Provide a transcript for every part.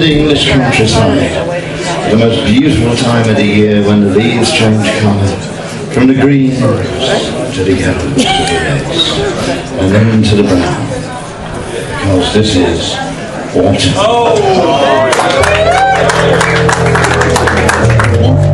the English countryside. The most beautiful time of the year when the leaves change colour. From the greens to the yellows to the reds. And then to the brown. Because this is autumn.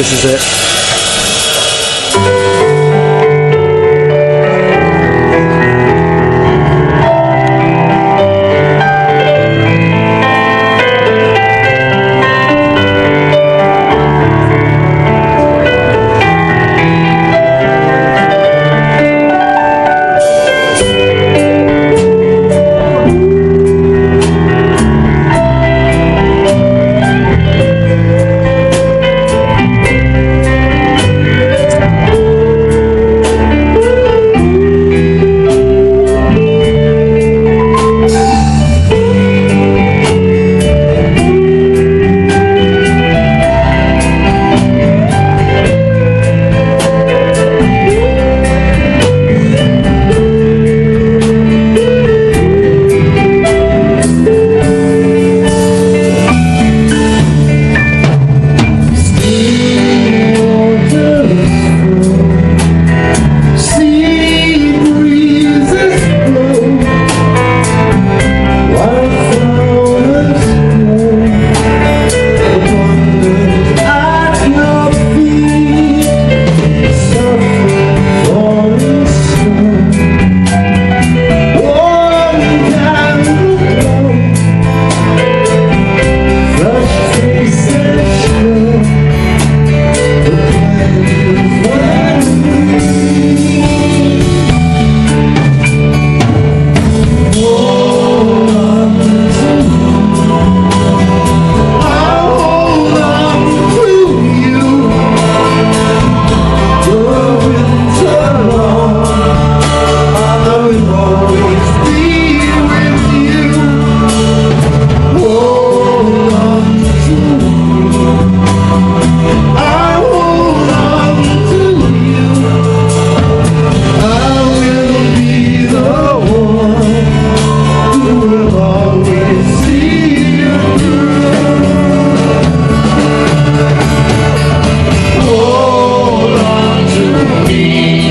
This is it. me.